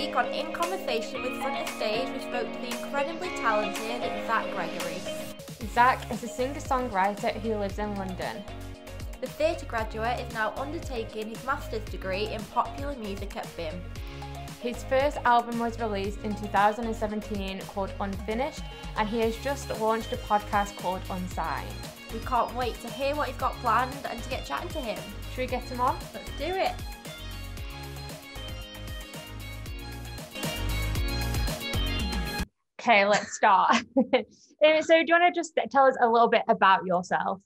week on In Conversation with Front of Stage, we spoke to the incredibly talented Zak Gregory. Zak is a singer-songwriter who lives in London. The theatre graduate is now undertaking his master's degree in popular music at BIMM. His first album was released in 2017 called Unfinished, and he has just launched a podcast called Unsigned. We can't wait to hear what he's got planned and to get chatting to him. Should we get him on? Let's do it. Okay, let's start. Uh, so, do you want to just tell us a little bit about yourself?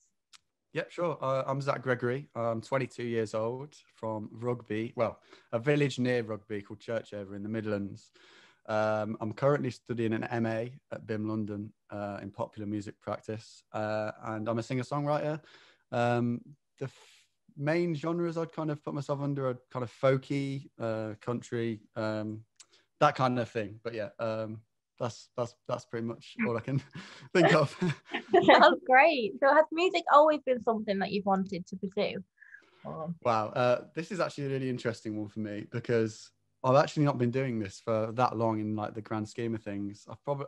Yeah, sure. Uh, I'm Zak Gregory. I'm 22 years old from Rugby, well, a village near Rugby called Churchover in the Midlands. Um, I'm currently studying an MA at BIMM London uh, in popular music practice, uh, and I'm a singer songwriter. Um, the f- main genres I'd kind of put myself under are kind of folky, uh, country, um, that kind of thing. But yeah, um, that's that's that's pretty much all I can think of. That's great. So has music always been something that you've wanted to pursue? wow, uh, this is actually a really interesting one for me because I've actually not been doing this for that long in like the grand scheme of things. I've probably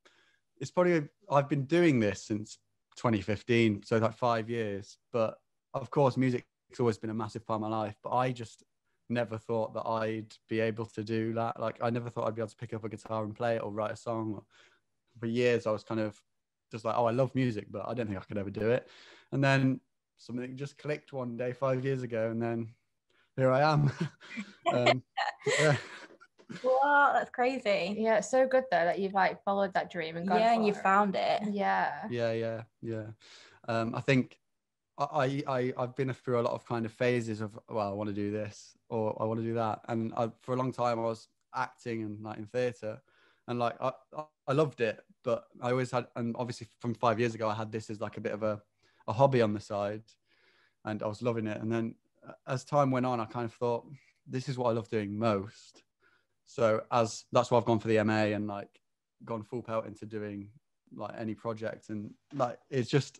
it's probably I've been doing this since 2015, so like five years. But of course, music's always been a massive part of my life. But I just never thought that I'd be able to do that. Like I never thought I'd be able to pick up a guitar and play it or write a song. For years, I was kind of just like, oh, I love music, but I don't think I could ever do it. And then something just clicked one day five years ago, and then here I am. um, yeah. Wow, that's crazy. Yeah, it's so good though that you've like followed that dream and yeah, and you found it. Yeah. Yeah, yeah, yeah. Um, I think I, I I've been through a lot of kind of phases of well, I want to do this or I want to do that, and I, for a long time I was acting and like in theatre, and like I I loved it, but I always had, and obviously from five years ago I had this as like a bit of a a hobby on the side, and I was loving it, and then as time went on, I kind of thought this is what I love doing most. So as that's why I've gone for the MA and like gone full pelt into doing like any project, and like it's just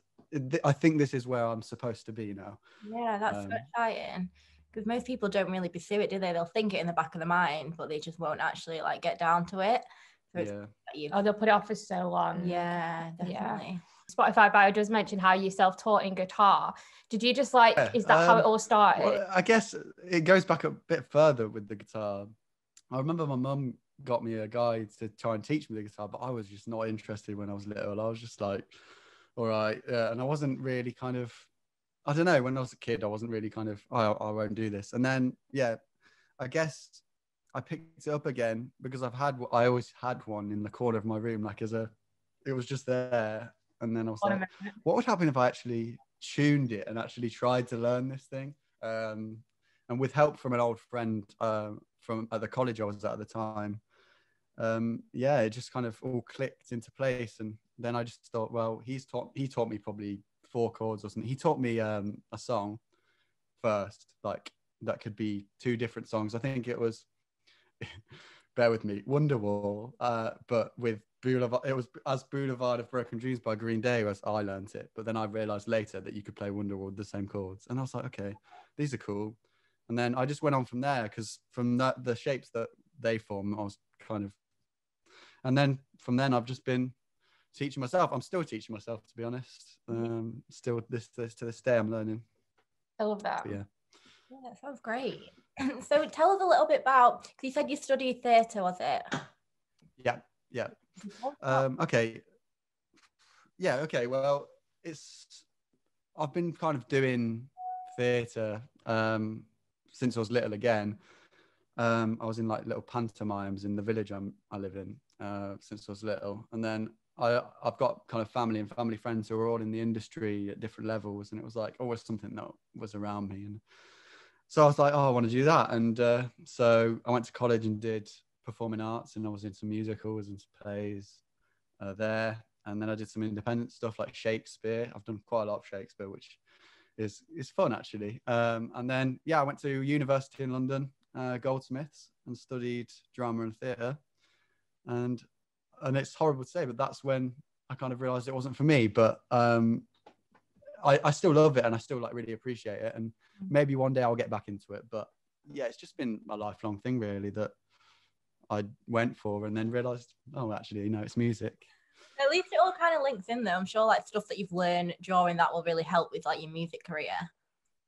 I think this is where I'm supposed to be now. Yeah, that's um, so exciting because most people don't really pursue it, do they? They'll think it in the back of the mind, but they just won't actually like get down to it. So yeah. Oh, they'll put it off for so long. Yeah, definitely. Yeah. Spotify bio does mention how you self-taught in guitar. Did you just like? Yeah, is that um, how it um, all started? Well, I guess it goes back a bit further with the guitar. I remember my mum got me a guide to try and teach me the guitar, but I was just not interested when I was little. I was just like, all right, yeah, and I wasn't really kind of I don't know. When I was a kid, I wasn't really kind of, oh, I won't do this. And then, yeah, I guess I picked it up again because I've had, I always had one in the corner of my room, like as a, it was just there. And then I was like, what would happen if I actually tuned it and actually tried to learn this thing? Um, and with help from an old friend um, from at the college I was at at the time, um, yeah, it just kind of all clicked into place. And then I just thought, well, he's taught, he taught me probably four chords or something. He taught me um, a song first, like that could be two different songs. I think it was, bear with me, Wonderwall, uh, but with Boulevard. It was as Boulevard of Broken Dreams by Green Day as I learned it. But then I realized later that you could play Wonderwall with the same chords, and I was like, okay, these are cool. And then I just went on from there because from that the shapes that they form, I was kind of, and then from then I've just been teaching myself. I'm still teaching myself, to be honest. Um, still this, this to this day, I'm learning. I love that. But yeah. Yeah, that sounds great. so tell us a little bit about. You said you studied theatre, was it? Yeah, yeah. Um, okay. Yeah. Okay. Well, it's. I've been kind of doing theatre um, since I was little. Again, um, I was in like little pantomimes in the village I'm, I live in uh, since I was little, and then I, I've got kind of family and family friends who are all in the industry at different levels, and it was like always something that was around me. And so I was like, oh, I want to do that. And uh, so I went to college and did performing arts, and I was in some musicals and some plays uh, there. And then I did some independent stuff like Shakespeare. I've done quite a lot of Shakespeare, which is is fun actually. Um, and then yeah, I went to university in London, uh, Goldsmiths, and studied drama and theatre. And and it's horrible to say, but that's when I kind of realized it wasn't for me. But um, I, I still love it and I still like really appreciate it. And maybe one day I'll get back into it. But yeah, it's just been a lifelong thing really that I went for, and then realized, oh, actually, no, it's music. At least it all kind of links in though. I'm sure like stuff that you've learned during that will really help with like your music career.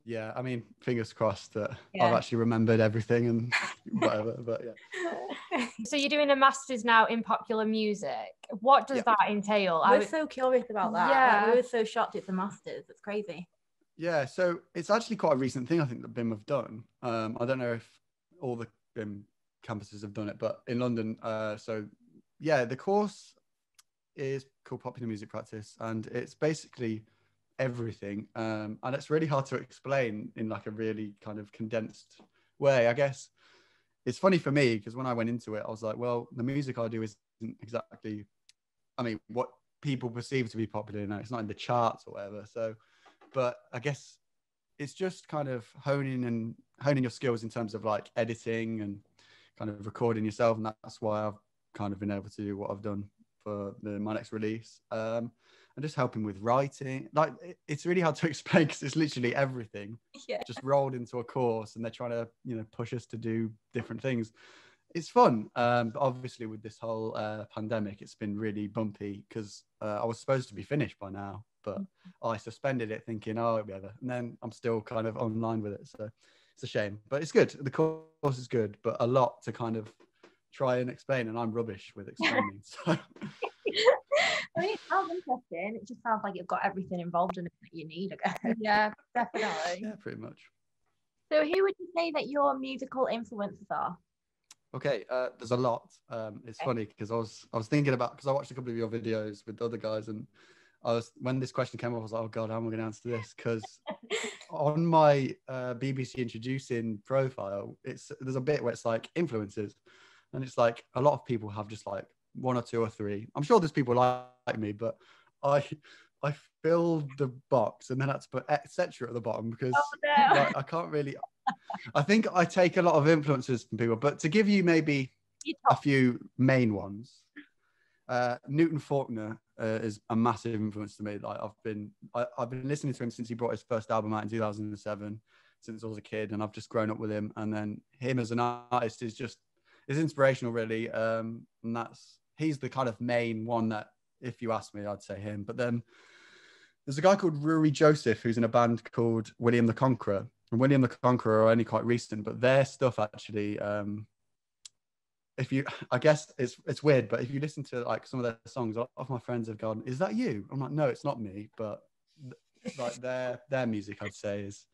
Yeah, I mean, fingers crossed that Yeah. I've actually remembered everything and whatever. But yeah, So you're doing a master's now in popular music. What does Yeah. that entail? I We're w- so curious about that. Yeah. Like, we were so shocked it's a masters. It's crazy. yeah. So it's actually quite a recent thing I think that BIMM have done. Um, I don't know if all the BIMM campuses have done it, but in London, uh, so yeah, the course is called Popular Music Practice, and it's basically everything, um, and it's really hard to explain in like a really kind of condensed way. I guess it's funny for me because when I went into it, I was like, well, the music I do isn't exactly, I mean, what people perceive to be popular now. It's not in the charts or whatever. So, but I guess it's just kind of honing and honing your skills in terms of like editing and kind of recording yourself, and that's why I've kind of been able to do what I've done for the my next release. Um, and just helping with writing. Like it's really hard to explain because it's literally everything Yeah. just rolled into a course and they're trying to you know push us to do different things it's fun um but obviously with this whole uh, pandemic it's been really bumpy because uh, i was supposed to be finished by now but i suspended it thinking oh it'll be whatever and then i'm still kind of online with it so it's a shame but it's good the course is good but a lot to kind of try and explain and i'm rubbish with explaining so I mean, it sounds interesting. It just sounds like you've got everything involved in it that you need, I guess. yeah, definitely. yeah pretty much So, who would you say that your musical influences are? Okay, uh, there's a lot. Um, it's Okay. funny because I was I was thinking about because I watched a couple of your videos with other guys, and I was when this question came up, I was like, oh god, how am I going to answer this? Because on my uh, BBC introducing profile, it's there's a bit where it's like influences, and it's like a lot of people have just like one or two or three. I'm sure there's people like, me, but I I filled the box and then had to put etc at the bottom because Oh, no. like, I can't really. I think I take a lot of influences from people, but to give you maybe a few main ones, uh, Newton Faulkner uh, is a massive influence to me. Like I've been, I, I've been listening to him since he brought his first album out in 2007, since I was a kid, and I've just grown up with him. And then him as an artist is just is inspirational, really. Um, and that's he's the kind of main one that, if you ask me, I'd say him. But then there's a guy called Ruarri Joseph who's in a band called William the Conqueror. And William the Conqueror are only quite recent, but their stuff actually, um, if you, I guess it's it's weird, but if you listen to like some of their songs, a lot of my friends have gone, "Is that you?" I'm like, "No, it's not me," but like their their music, I'd say is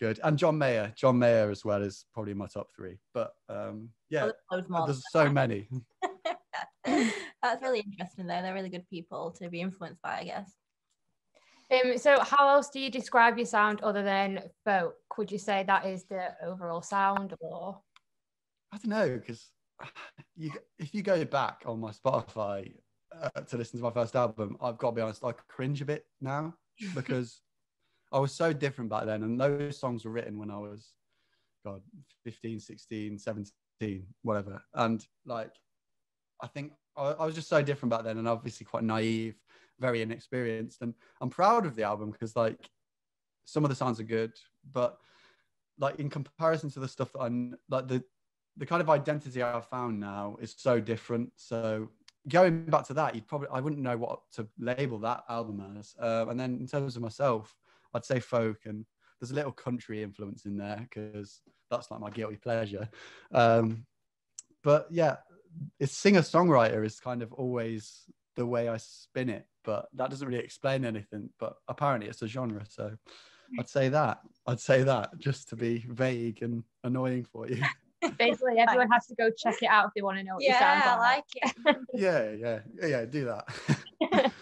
good. And John Mayer, John Mayer as well is probably my top three. But um, yeah, there's so many. That's really interesting, though. They're really good people to be influenced by, I guess. Um, so how else do you describe your sound other than folk? Would you say that is the overall sound or I don't know because you if you go back on my Spotify uh, to listen to my first album, I've got to be honest, I cringe a bit now because I was so different back then, and those songs were written when I was, God, 15, 16, 17, whatever, and like, I think I, I was just so different back then, and obviously quite naive, very inexperienced, and I'm proud of the album because like, some of the sounds are good, but like in comparison to the stuff that I'm like the the kind of identity I've found now is so different. So going back to that, you'd probably I wouldn't know what to label that album as. Uh, and then in terms of myself, I'd say folk, and there's a little country influence in there because that's like my guilty pleasure. Um, but yeah, it's singer songwriter is kind of always the way I spin it, but that doesn't really explain anything. But apparently, it's a genre, so. I'd say that. I'd say that just to be vague and annoying for you. basically everyone has to go check it out if they want to know what your sound Yeah, I like. like it. yeah, yeah, yeah, yeah, do that.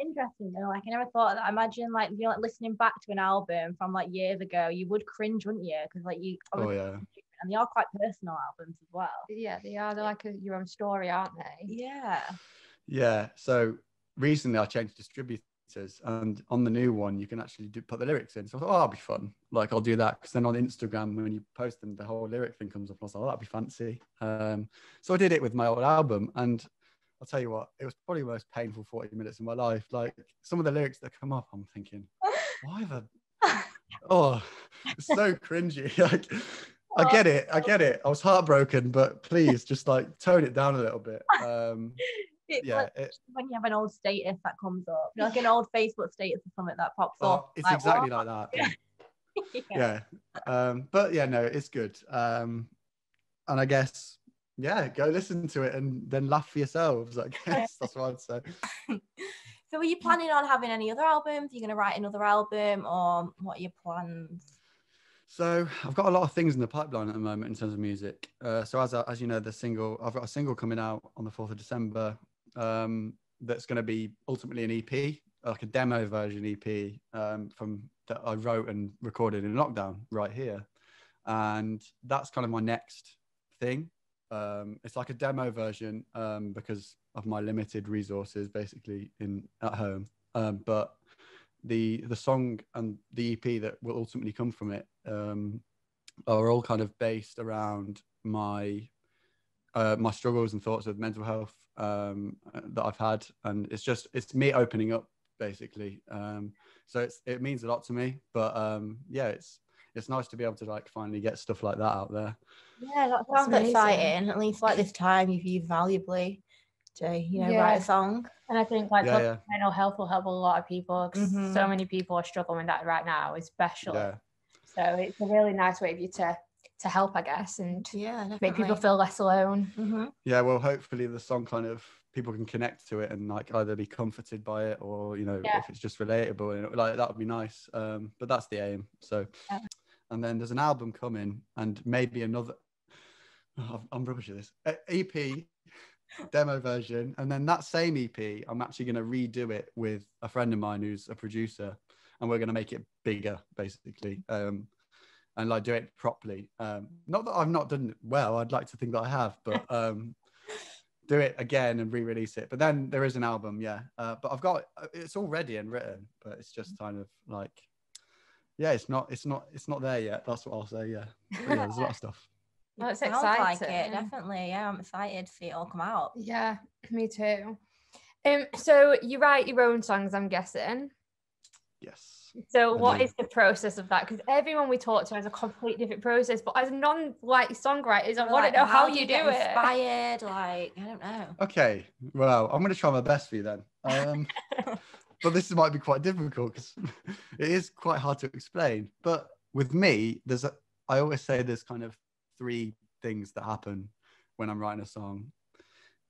Interesting though. Like I never thought of that. Imagine like you know, like listening back to an album from like years ago, you would cringe, wouldn't you? Because like you oh yeah. And they are quite personal albums as well. Yeah, they are. They're like a, your own story, aren't they? Yeah. Yeah. So recently I changed distributors and on the new one you can actually do, put the lyrics in. So I thought, oh, that'll be fun. Like I'll do that. Because then on Instagram when you post them, the whole lyric thing comes up. I was like, oh, that'd be fancy. Um, so I did it with my old album and I'll tell you what, it was probably the most painful 40 minutes of my life. Like some of the lyrics that come up, I'm thinking, why have I oh it's so cringy. like I get it. I get it. I was heartbroken, but please just like tone it down a little bit. Um, It's yeah, like it, when you have an old status that comes up, like an old Facebook status or something that pops oh, up. it's like, exactly what? like that. yeah. yeah um but yeah no it's good um and i guess yeah go listen to it and then laugh for yourselves i guess that's what i'd say So, are you planning on having any other albums? Are you going to write another album, or what are your plans? So i've got a lot of things in the pipeline at the moment in terms of music. Uh so as as you know the single i've got a single coming out on the 4th of december um that's going to be ultimately an ep like a demo version ep um from that i wrote and recorded in lockdown right here. And that's kind of my next thing. Um it's like a demo version um because of my limited resources basically in at home. Um but the the song and the ep that will ultimately come from it um are all kind of based around my uh, my struggles and thoughts with mental health um, that I've had, and it's just it's me opening up basically. Um, so it's it means a lot to me, but um, yeah, it's it's nice to be able to like finally get stuff like that out there. Yeah, that sounds exciting. At least like this time, you've used valuably to you know write a song. And I think like Yeah, yeah. mental health will help a lot of people 'cause Mhm. so many people are struggling with that right now, especially. Yeah, So it's a really nice way of you to to help, I guess, and Yeah, definitely. make people feel less alone. Mhm. yeah. Well, hopefully the song kind of people can connect to it and like either be comforted by it or you know Yeah. if it's just relatable and like that would be nice. Um, but that's the aim. So, Yeah. and then there's an album coming and maybe another. Oh, I'm rubbish at this. Uh, EP demo version, and then that same EP, I'm actually going to redo it with a friend of mine who's a producer, and we're going to make it bigger, basically, um, and like do it properly. Um, not that I've not done it well. I'd like to think that I have, but um, do it again and re-release it. But then there is an album, yeah. Uh, but I've got it's all ready and written, but it's just kind of like, yeah, it's not, it's not, it's not there yet. That's what I'll say. Yeah, But yeah there's a lot of stuff. Well, it's Sounds like it, exciting. definitely. Yeah, I'm excited to see it all come out. Yeah, me too. Um, so you write your own songs, I'm guessing. Yes. So I what do. is the process of that? Because everyone we talk to has a completely different process. But as non like songwriters, I want to know how, do you do get it. Inspired, like I don't know. Okay. Well, I'm going to try my best for you then. Um, but this might be quite difficult because it is quite hard to explain. But with me, there's a, I always say there's kind of three things that happen when I'm writing a song.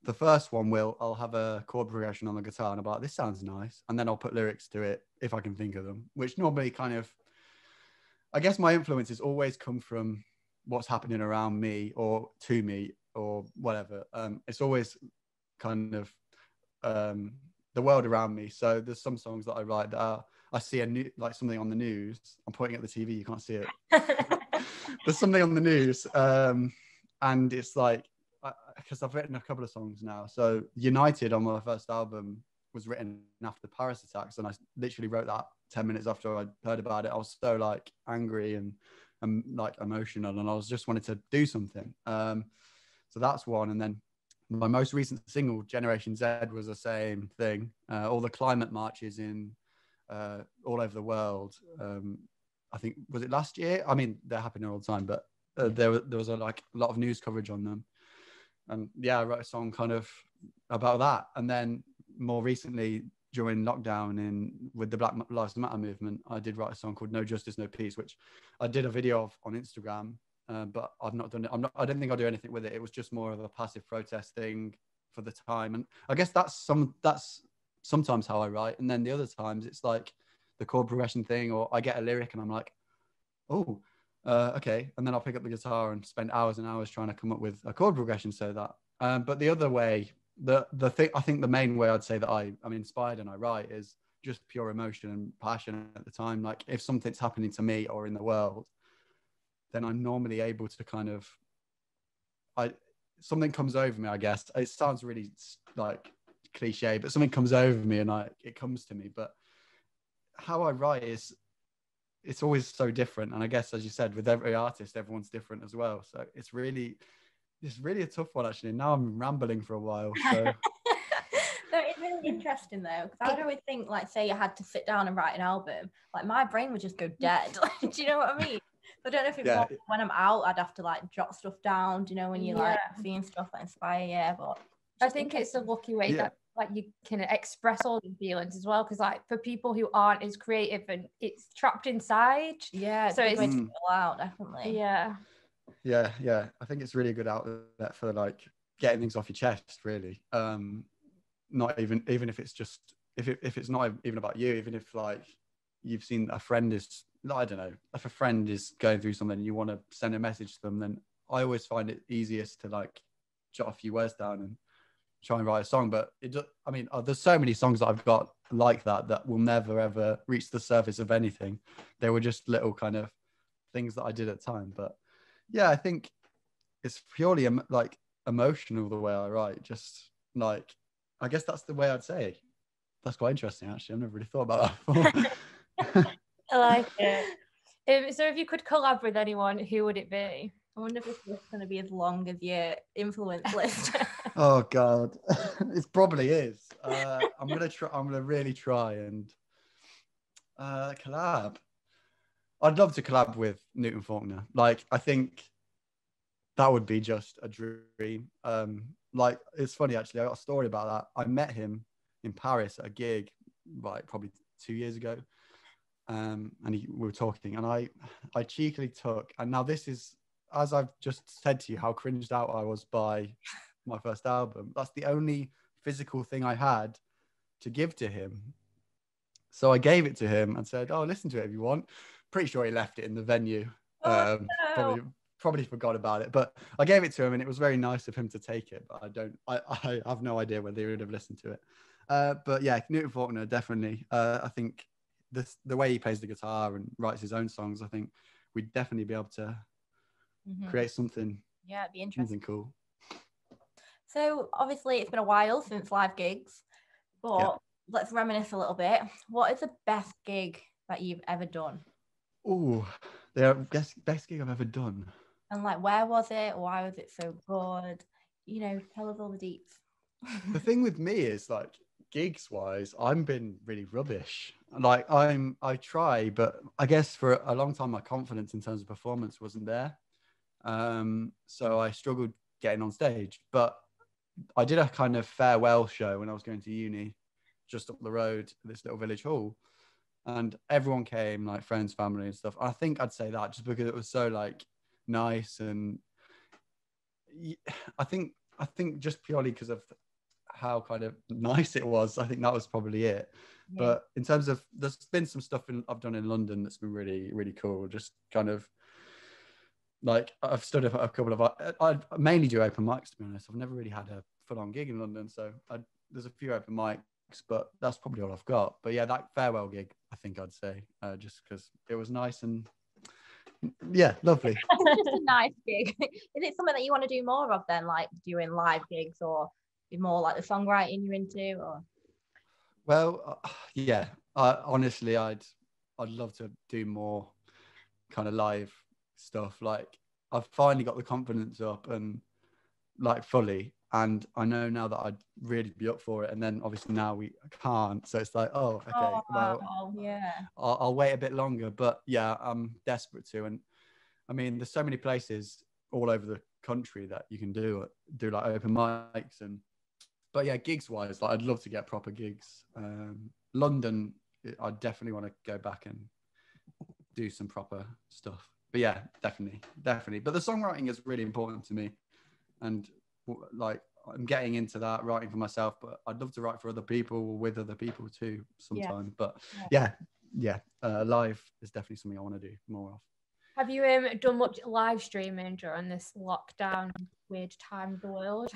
The first one will I'll have a chord progression on the guitar and like, this sounds nice. And then I'll put lyrics to it if I can think of them, which normally kind of I guess my influences always come from what's happening around me or to me or whatever. Um, it's always kind of um, the world around me. So there's some songs that I write that are, I see a new like something on the news. I'm pointing at the TV, you can't see it. there's something on the news, um, and it's like because I've written a couple of songs now. So United on my first album was written after the Paris attacks, and I literally wrote that ten minutes after I heard about it. I was so like angry and and like emotional, and I was just wanted to do something. Um, so that's one, and then my most recent single, Generation Z, was the same thing. Uh, all the climate marches in uh, all over the world. Um, I think was it last year? I mean, they're happening all the time, but uh, there was there was a, like a lot of news coverage on them. And yeah, I wrote a song kind of about that. And then more recently, during lockdown in with the Black Lives Matter movement, I did write a song called "No Justice, No Peace," which I did a video of on Instagram. Uh, but I've not done it. I'm not. I don't think I'll do anything with it. It was just more of a passive protest thing for the time, and I guess that's some. That's sometimes how I write, and then the other times it's like the chord progression thing, or I get a lyric and I'm like, oh, uh, okay, and then I'll pick up the guitar and spend hours and hours trying to come up with a chord progression. So that. Um, but the other way, the the thing I think the main way I'd say that I I'm inspired and I write is just pure emotion and passion at the time. Like if something's happening to me or in the world, then I'm normally able to kind of I something comes over me, I guess. It sounds really like cliche, but something comes over me and I it comes to me. But how I write is it's always so different. And I guess as you said, with every artist, everyone's different as well. So it's really it's really a tough one actually. Now I'm rambling for a while. So no, it's really interesting though, because I would always think, like, say you had to sit down and write an album, like my brain would just go dead. Do you know what I mean? I don't know if it's Yeah. when I'm out, I'd have to like jot stuff down. Do you know when you're like seeing stuff that inspire you? But I think it's a lucky way Yeah. that like you can express all the feelings as well. Because like for people who aren't as creative and it's trapped inside. yeah. So So it's it's- way to out, definitely. Yeah. Yeah, yeah. I think it's really a good outlet for like getting things off your chest, really. Um, not even even if it's just if it, if it's not even about you, even if like you've seen a friend is I don't know, if a friend is going through something and you want to send a message to them, then I always find it easiest to like jot a few words down and try and write a song. But it, do- I mean, uh, there's so many songs that I've got like that that will never ever reach the surface of anything. They were just little kind of things that I did at the time. But yeah, I think it's purely em- like emotional the way I write. Just like, I guess that's the way I'd say. That's quite interesting, actually. I've never really thought about that before. I like it. Um, so if you could collab with anyone, who would it be? I wonder if list's going to be as long as your influence list. Oh God, it probably is. Uh, I'm gonna try. I'm gonna really try and uh, collab. I'd love to collab with Newton Faulkner. Like, I think that would be just a dream. Um, like, it's funny actually. I got a story about that. I met him in Paris at a gig, like probably two years ago. Um, and he, we were talking, and I, I cheekily took. And now this is, as I've just said to you, how cringed out I was by my first album. That's the only physical thing I had to give to him. So I gave it to him and said, "Oh, listen to it if you want." Pretty sure he left it in the venue. Oh, um, probably probably forgot about it, but I gave it to him, and it was very nice of him to take it. But I don't, I, I have no idea whether he would have listened to it. Uh, but yeah, Newton Faulkner definitely. Uh, I think this the way he plays the guitar and writes his own songs. I think we'd definitely be able to Mhm. create something Yeah, it'd be interesting. something cool. So obviously it's been a while since live gigs, but Yeah. let's reminisce a little bit. What is the best gig that you've ever done? Oh, the best best gig I've ever done. And like where was it? Why was it so good? You know, tell us all the deets. the thing with me is like gigs wise i've been really rubbish like i'm i try but i guess for a long time my confidence in terms of performance wasn't there um so i struggled getting on stage but i did a kind of farewell show when i was going to uni just up the road this little village hall and everyone came like friends family and stuff i think i'd say that just because it was so like nice and I think i think just purely because of how kind of nice it was. I think that was probably it. Yeah. But in terms of, there's been some stuff in, I've done in London that's been really, really cool. Just kind of like I've stood up at a couple of, I, I mainly do open mics to be honest. I've never really had a full on gig in London. So I, there's a few open mics, but that's probably all I've got. But yeah, that farewell gig, I think I'd say, uh, just because it was nice and yeah, lovely. It's just a nice gig. Is it something that you want to do more of then, like doing live gigs or be more like the songwriting you're into or Well, uh, yeah. I, honestly, I'd I'd love to do more kind of live stuff. Like I've finally got the confidence up and like fully, and I know now that I'd really be up for it. And then obviously now we can't, so it's like, oh, okay, oh, well, yeah. I'll, I'll wait a bit longer. But yeah, I'm desperate to. And I mean, there's so many places all over the country that you can do do like open mics and. But yeah, gigs wise, like I'd love to get proper gigs. Um, London, I definitely want to go back and do some proper stuff. But yeah, definitely, definitely. But the songwriting is really important to me, and like I'm getting into that writing for myself. But I'd love to write for other people or with other people too sometime. But yeah, yeah, uh, live is definitely something I want to do more of. Have you um, done much live streaming during this lockdown weird time of the world?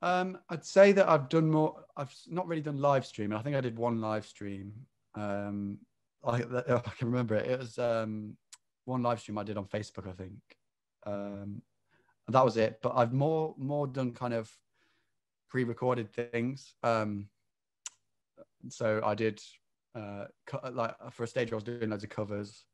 Um, I'd say that I've done more. I've not really done live streaming. I think I did one live stream. Um, I, I can remember it. It was um, one live stream I did on Facebook. I think um, that was it. But I've more more done kind of pre-recorded things. Um, so I did uh, co- like for a stage I was doing loads of covers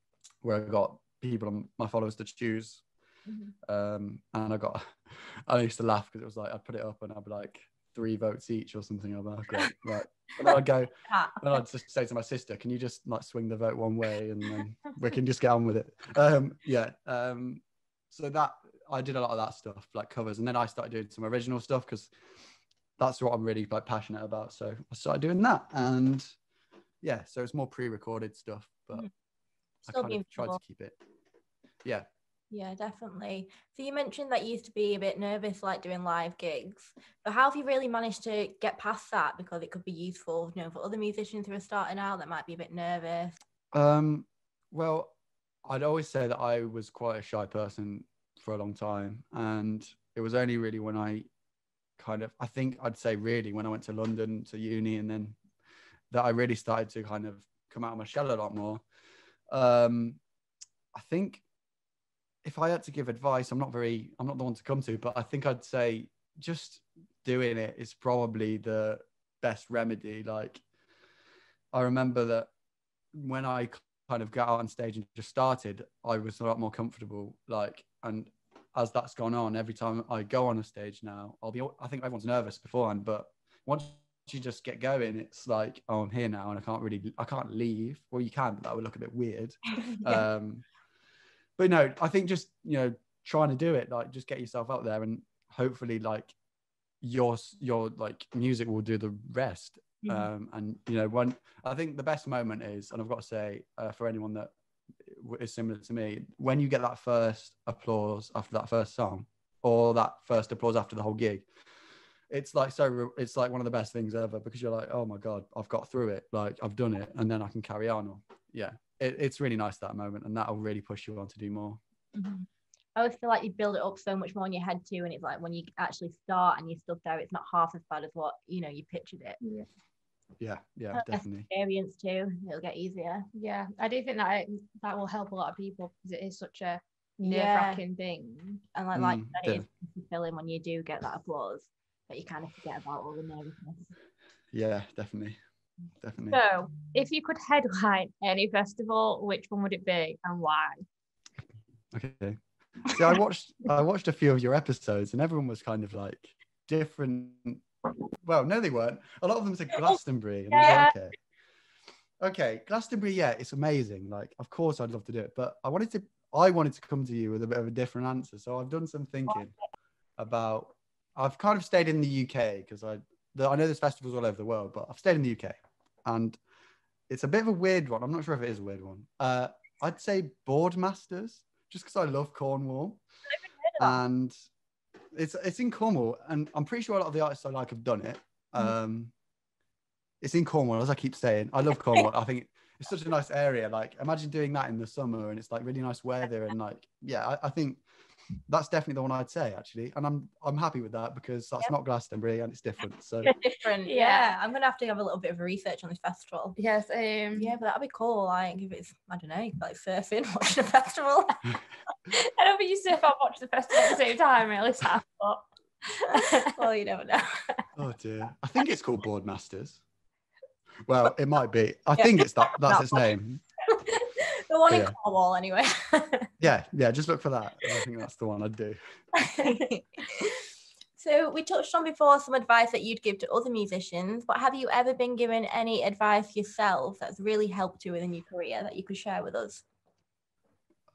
where I got people on my followers to choose Mhm. um, and I got, I used to laugh because it was like I'd put it up and I'd be like, three votes each or something like that. Great, right. And then I'd go, Ah, and I'd just say to my sister, "Can you just like swing the vote one way, and then we can just get on with it." Um, yeah. Um, so that I did a lot of that stuff, like covers, and then I started doing some original stuff because that's what I'm really like passionate about. So I started doing that, and yeah, so it's more pre-recorded stuff, but Mhm. I kind of tried to keep it. Yeah. Yeah, definitely. So you mentioned that you used to be a bit nervous, like doing live gigs. But how have you really managed to get past that? Because it could be useful, you know, for other musicians who are starting out that might be a bit nervous. Um, well, I'd always say that I was quite a shy person for a long time, and it was only really when I kind of, I think I'd say really when I went to London to uni, and then that I really started to kind of come out of my shell a lot more. Um, I think if I had to give advice, I'm not very, I'm not the one to come to, but I think I'd say just doing it is probably the best remedy. Like, I remember that when I kind of got out on stage and just started, I was a lot more comfortable. Like, and as that's gone on, every time I go on a stage now, I'll be, I think everyone's nervous beforehand, but once you just get going, it's like, oh, I'm here now and I can't really, I can't leave. Well, you can, but that would look a bit weird. Yeah. Um, but no, I think just, you know, trying to do it, like just get yourself out there and hopefully like your, your like music will do the rest Mhm. um, and you know when i think the best moment is and i've got to say uh, for anyone that is similar to me when you get that first applause after that first song or that first applause after the whole gig it's like so it's like one of the best things ever because you're like oh my god i've got through it like i've done it and then i can carry on or yeah it, it's really nice that moment and that'll really push you on to do more Mhm. I always feel like you build it up so much more in your head too, and it's like when you actually start and you're stood there, it's not half as bad as what you know you pictured it. yeah yeah That's definitely Experience too, it'll get easier. Yeah, I do think that it, that will help a lot of people because it is such a nerve wracking thing. And like like Mm, you said, it is fulfilling when you do get that applause, but you kind of forget about all the nervousness. yeah definitely definitely So, if you could headline any festival, which one would it be and why? Okay. See, I watched I watched a few of your episodes, and everyone was kind of like different. Well, no, they weren't. A lot of them said Glastonbury, and I like, okay, okay, Glastonbury. Yeah, it's amazing. Like, of course, I'd love to do it, but I wanted to. I wanted to come to you with a bit of a different answer, so I've done some thinking about. I've kind of stayed in the UK because I the, I know there's festivals all over the world, but I've stayed in the UK, and it's a bit of a weird one. I'm not sure if it is a weird one. Uh, I'd say Boardmasters, just because I love Cornwall, and it's it's in Cornwall, and I'm pretty sure a lot of the artists I like have done it. Um, it's in Cornwall, as I keep saying. I love Cornwall. I think it's such a nice area. Like, imagine doing that in the summer, and it's like really nice weather, and like, yeah, I, I think that's definitely the one I'd say actually, and I'm I'm happy with that because that's not Glastonbury and it's different. So Different. Yeah. Yeah. I'm gonna have to have a little bit of research on this festival. Yes, um, Yeah, but that'd be cool. Like if it's I don't know, like surfing, watching a festival. I don't think you surf and watch the festival at the same time, really, Sam. But well, you never know. oh dear, I think it's called Boardmasters. Well, it might be. I Yeah. think it's that. That's That its name. The one in Yeah. Cornwall, anyway. Yeah, yeah. Just look for that. I think that's the one I'd do. so we touched on before some advice that you'd give to other musicians, but have you ever been given any advice yourself that's really helped you within your career that you could share with us?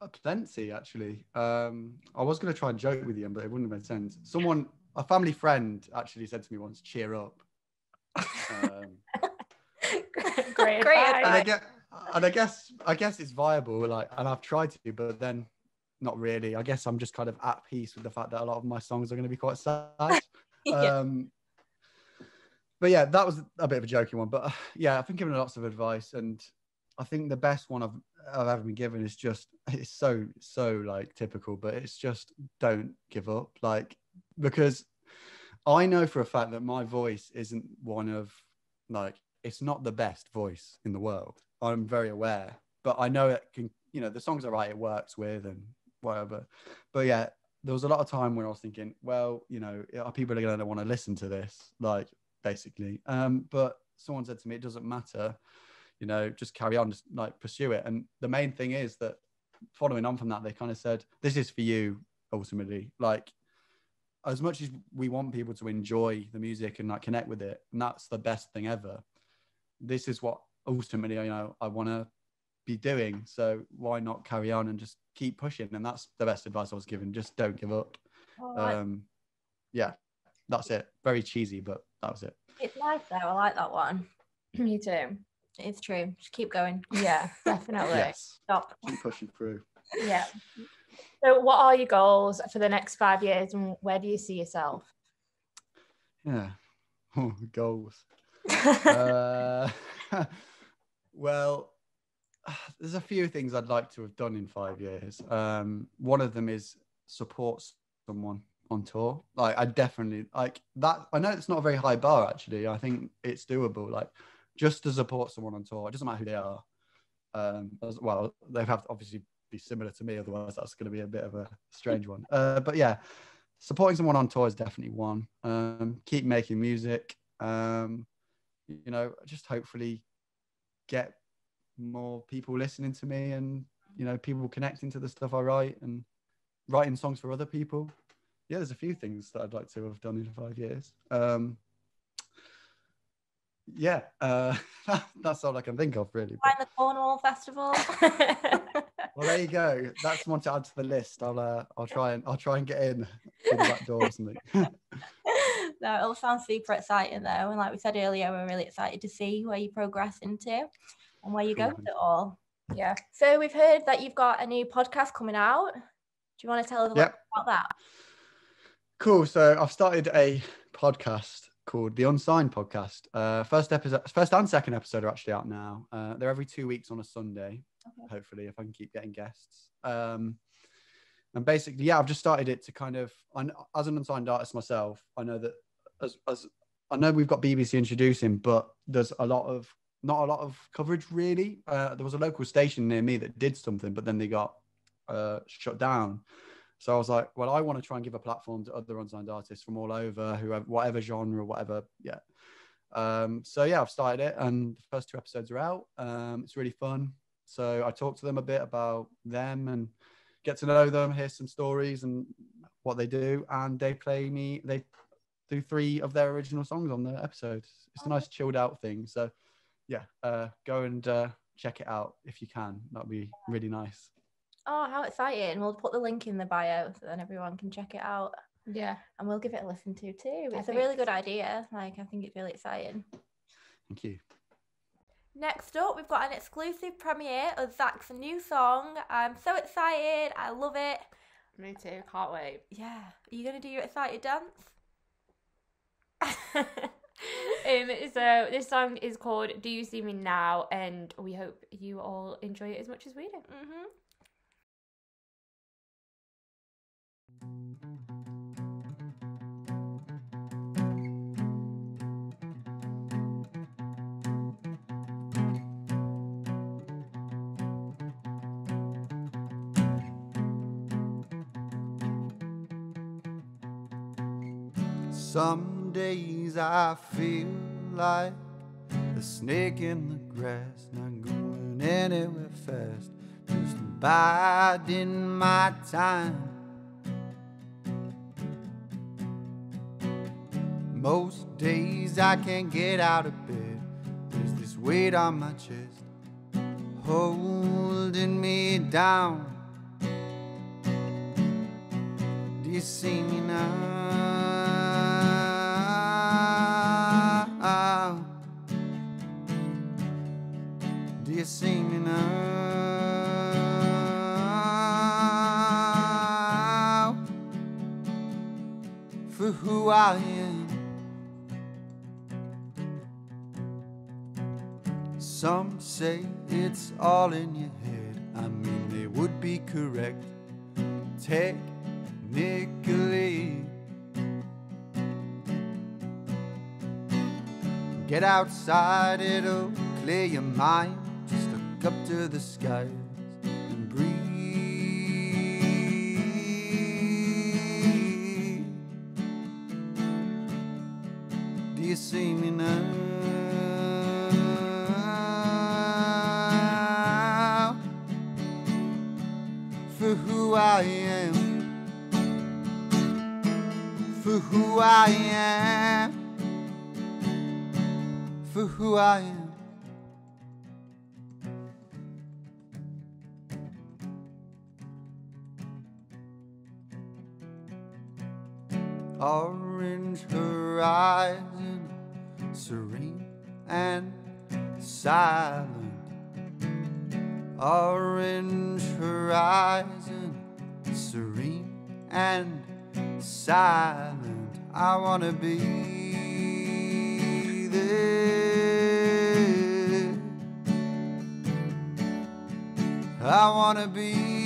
Uh, Plenty, actually. Um, I was going to try and joke with you, but it wouldn't have made sense. Someone, a family friend, actually said to me once, "Cheer up." Um, Great Great advice. And I advice. get, and I guess, I guess it's viable. Like, and I've tried to, but then not really. I guess I'm just kind of at peace with the fact that a lot of my songs are going to be quite sad. Yeah. um, but yeah, that was a bit of a joking one. But uh, yeah, I've been given lots of advice, and I think the best one I've, I've ever been given is just it's so so like typical, but it's just don't give up. Like because I know for a fact that my voice isn't one of like it's not the best voice in the world. I'm very aware, but I know it can. You know, the songs are right. It works with and whatever. But yeah, there was a lot of time when I was thinking, well, you know, are people are going to want to listen to this? Like, basically. Um, but someone said to me, it doesn't matter. You know, just carry on, just like pursue it. And the main thing is that following on from that, they kind of said, this is for you ultimately. Like, as much as we want people to enjoy the music and like connect with it, and that's the best thing ever. This is what ultimately, you know, I want to be doing. So why not carry on and just keep pushing? And that's the best advice I was given. Just don't give up. Um, yeah, that's it. Very cheesy, but that was it. it's nice though. I like that one. Me too. It's true. Just keep going. Yeah, definitely. Yes, Stop. keep pushing through. Yeah. So, what are your goals for the next five years, and where do you see yourself? Yeah, oh, goals. uh, well, there's a few things I'd like to have done in five years. Um, one of them is support someone on tour. Like, I definitely like that. I know it's not a very high bar, actually. I think it's doable. Like, just to support someone on tour, it doesn't matter who they are. Um, as well, they have to obviously be similar to me, otherwise, that's going to be a bit of a strange one. Uh, but yeah, supporting someone on tour is definitely one. Um, keep making music. Um, you know, just hopefully get more people listening to me and you know people connecting to the stuff I write and writing songs for other people. Yeah, there's a few things that I'd like to have done in five years. Um, yeah, uh, that's all I can think of really. Find the Cornwall Festival. well, there you go. That's one to add to the list. I'll uh, I'll try and I'll try and get in through the back door or something. no, it all sounds super exciting though. And like we said earlier, we're really excited to see where you progress into and where you go with it all. Yeah. So we've heard that you've got a new podcast coming out. Do you want to tell us a Yep. bit about that? Cool. So I've started a podcast called the Unsigned Podcast. Uh, first episode, first and second episode are actually out now. Uh, they're every two weeks on a Sunday. Okay. Hopefully, if I can keep getting guests. Um, and basically, yeah, I've just started it to kind of, I as an unsigned artist myself, I know that as as I know we've got BBC introducing, but there's a lot of not a lot of coverage really. Uh, there was a local station near me that did something, but then they got uh, shut down. So I was like, well, I want to try and give a platform to other unsigned artists from all over, whoever, whatever genre, whatever. Yeah. Um, so yeah, I've started it, and the first two episodes are out. Um, it's really fun. So I talk to them a bit about them and get to know them, hear some stories and what they do, and they play me. They do three of their original songs on the episode. It's a nice chilled out thing. So yeah, uh, go and uh, check it out if you can. That'd be really nice. Oh, how exciting. We'll put the link in the bio so then everyone can check it out Yeah. and we'll give it a listen to too. It's a really good idea. Like, I think it's really exciting. Thank you. Next up, we've got an exclusive premiere of Zak's new song. I'm so excited. I love it. Me too. Can't wait. Yeah. Are you going to do your excited dance? Um, so this song is called "Do You See Me Now," and we hope you all enjoy it as much as we do. Mm-hmm. Some days I feel like a snake in the grass, not going anywhere fast, just biding my time. Most days I can't get out of bed, there's this weight on my chest, holding me down. Do you see me now? You see me now? For who I am. Some say it's all in your head. I mean, they would be correct. Technically. Get outside, it'll clear your mind. Look up to the skies and breathe. Do you see me now? For who I am. I am. For who I am. Silent. Orange horizon, serene and silent. I wanna be there. I wanna be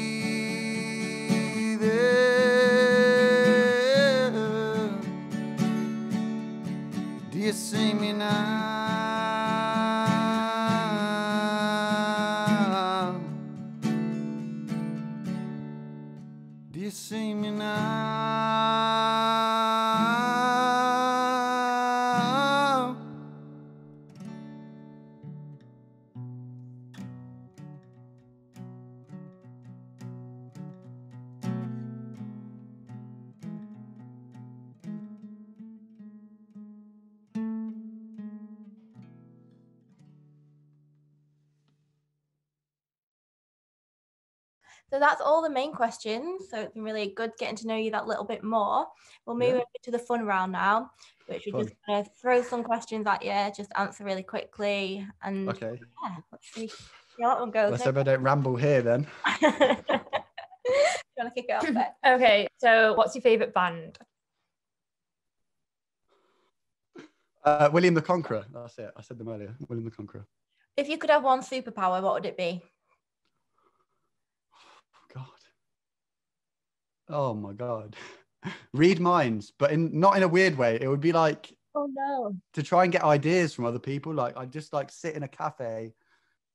main questions. So it's been really good getting to know you that little bit more. We'll move Yeah. over to the fun round now, which we're just going to throw some questions at you, just answer really quickly. And Okay. yeah, let's see how that one goes. Let's hope I don't ramble here then. Do you want to kick it off, Beck? Okay, so what's your favourite band? Uh, William the Conqueror. That's it. I said them earlier. William the Conqueror. If you could have one superpower, what would it be? God. Oh my God. Read minds, but in not in a weird way. It would be like Oh no. to try and get ideas from other people. Like I just like sit in a cafe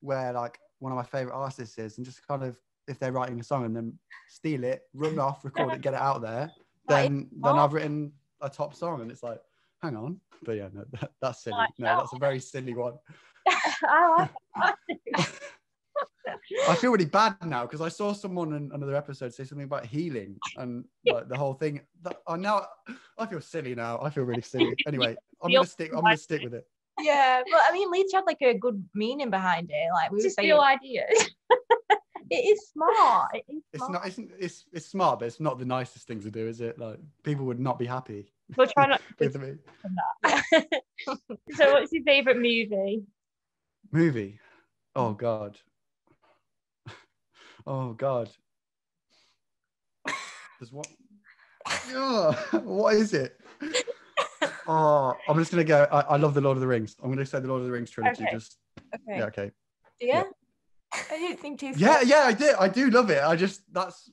where like one of my favorite artists is, and just kind of if they're writing a song and then steal it, run off, record it, get it out there. Then then. I've written a top song, and it's like, hang on. But yeah, no, that, that's silly. No, that's a very silly one. I like that. I feel really bad now because I saw someone in another episode say something about healing and like the whole thing. That, I now I feel silly now. I feel really silly. Anyway, I'm gonna stick. I'm gonna stick with it. yeah, but I mean, at least you had like a good meaning behind it. Like we were Just saying, steal ideas. it is smart. It is It's smart. not. It's, it's it's smart, but it's not the nicest thing to do, is it? Like people would not be happy We'll try not with me. So what's your favourite movie? Movie. Oh God. Oh God. There's what? Yeah. What is it? Oh, I'm just gonna go. I, I love the Lord of the Rings. I'm gonna say the Lord of the Rings trilogy. Okay. Just Okay. yeah, okay. Do you? Yeah. I didn't think too. Yeah, yeah, I did. I do love it. I just that's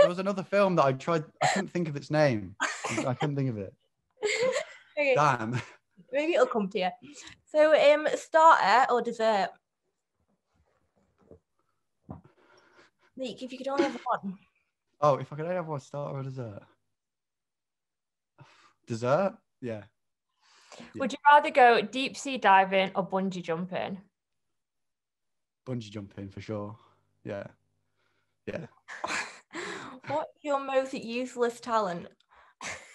there was another film that I tried. I couldn't think of its name. I couldn't think of it. Okay, Damn. maybe it'll come to you. So, um, starter or dessert? Leek, if you could only have one. Oh, if I could only have one starter or dessert. Dessert? Yeah. Would you rather go deep sea diving or bungee jumping? Bungee jumping for sure. Yeah. Yeah. What's your most useless talent?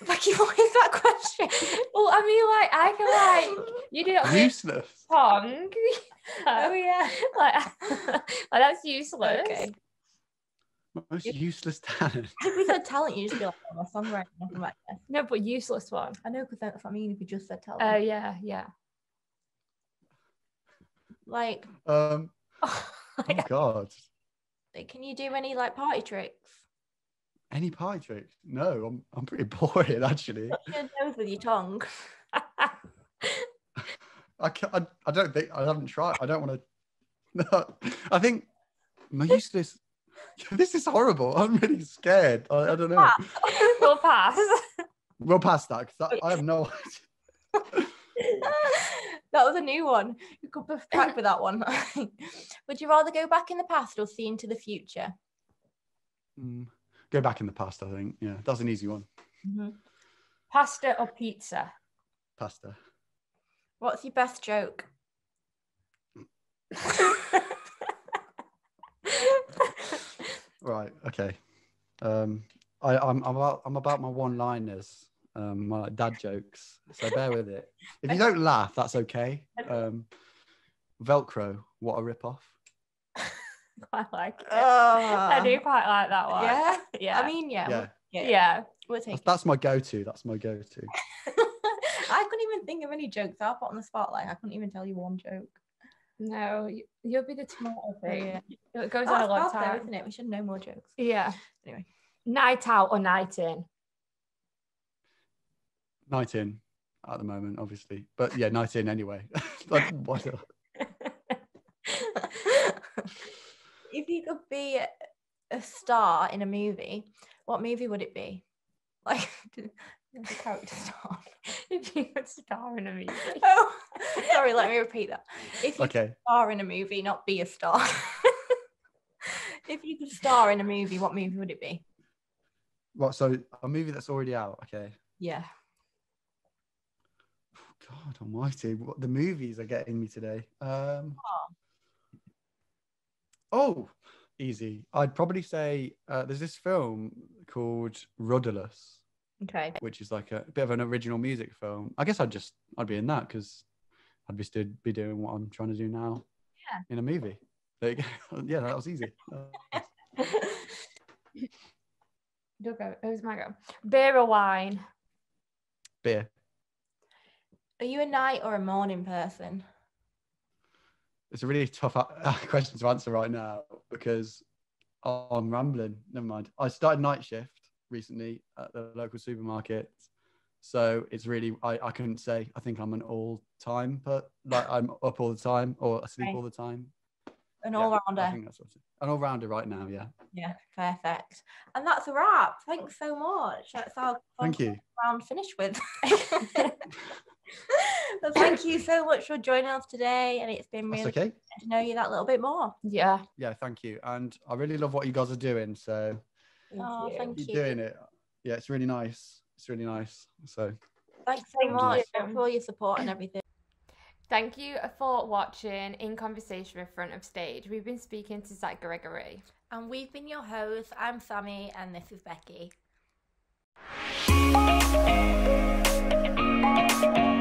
Becky, what is that question? Well, I mean, like I can like you do it Useless. tongue. Oh yeah. like, like that's useless. Okay. Most useless talent. If we said talent, you just be like, oh, my songwriting. nothing like this. No, but useless one. I know because that's what I mean. If you just said talent, Oh yeah, yeah. like, Um. Oh, Oh God. like, can you do any like party tricks? Any pie tricks? No, I'm I'm pretty boring actually. Touch your nose with your tongue. I can I, I don't think I haven't tried. I don't want to. No, I think my useless. This is horrible. I'm really scared. I, I don't know. we'll pass. We'll pass that because I, I have no idea. that was a new one. You could back with that one. Would you rather go back in the past or see into the future? Mm, Go back in the past. I think. Yeah, that's an easy one. Pasta or pizza? Pasta. What's your best joke? Right. Okay. Um, I, I'm, I'm about I'm about my one-liners. um, my like, dad jokes. So bear with it. If you don't laugh, that's okay. Um, Velcro, what a rip off. quite like it. Oh, I do quite like that one. Yeah? yeah. I mean, yeah. Yeah, yeah. yeah. We'll that's, take it. that's my go-to. That's my go-to. I couldn't even think of any jokes. I'll put on the spotlight. I couldn't even tell you one joke. No, you- you'll be the tomato thing. Yeah. It goes That's on a long bad though, time. isn't it? We should know more jokes. Yeah. Anyway. Night out or night in? Night in at the moment, obviously, but yeah, night in anyway. like, what? if you could be a- a star in a movie, what movie would it be? Like the character star. if you could star in a movie. oh, sorry. Let me repeat that. If you could Okay, star in a movie, not be a star. if you could star in a movie, what movie would it be? what? So a movie that's already out. Okay. Yeah. God Almighty, what the movies are getting me today. Um, oh, easy. I'd probably say uh, there's this film called Rudderless, Okay. which is like a bit of an original music film. I guess I'd just I'd be in that because I'd be still be doing what I'm trying to do now. Yeah. In a movie. There you go. yeah, that was easy. You'll go. Was my go. Beer or wine? beer. Are you a night or a morning person? It's a really tough uh, question to answer right now because oh, I'm rambling. Never mind. I started night shift recently at the local supermarket. So it's really, I, I couldn't say. I think I'm an all time, but like I'm up all the time or asleep Right. all the time. An Yeah, all I think that's what an all rounder right now. Yeah. Yeah, perfect. And that's a wrap. Thanks so much. That's our Thank you. round finished with. but thank you so much for joining us today. And it's been really okay. good to know you that little bit more. Yeah. Yeah. Thank you. And I really love what you guys are doing. So Thank oh, you. thank doing it. Yeah, it's really nice. It's really nice. So thanks so much for all your support and everything. Thank you for watching In Conversation with Front of Stage. We've been speaking to Zak Gregory. And we've been your hosts. I'm Sammy and this is Becky.